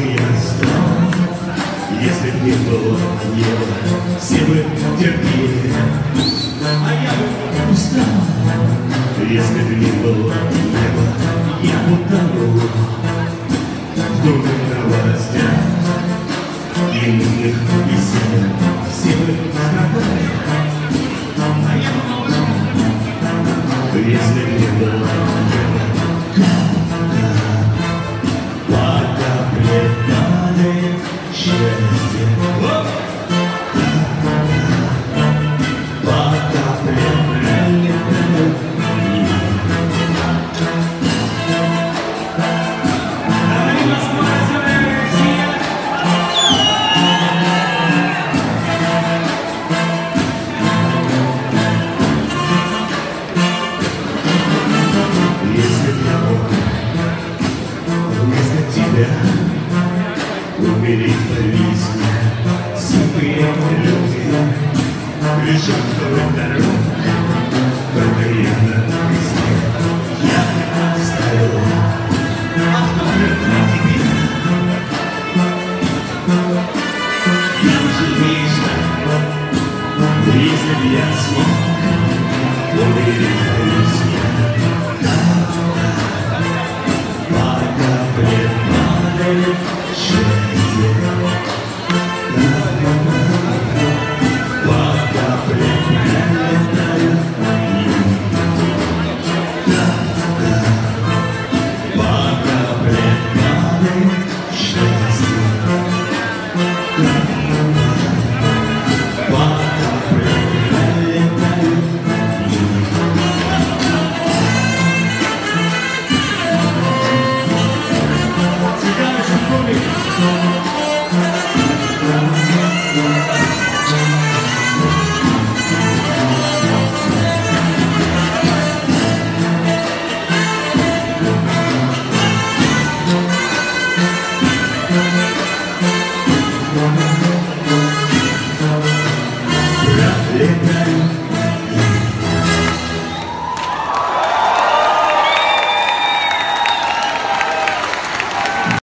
я стал, если б не было ева, все бы терпели, а я бы устал, если бы не было неба, я бы утонул в дурных новостях, и умных песен, все бы страдали. Умереть на висне, слепые люди лежат вдоль дорог, только я на весне. Я оставил автограф на тебе. Я уже вечно, если б я смог умереть на весне. Пока предпадает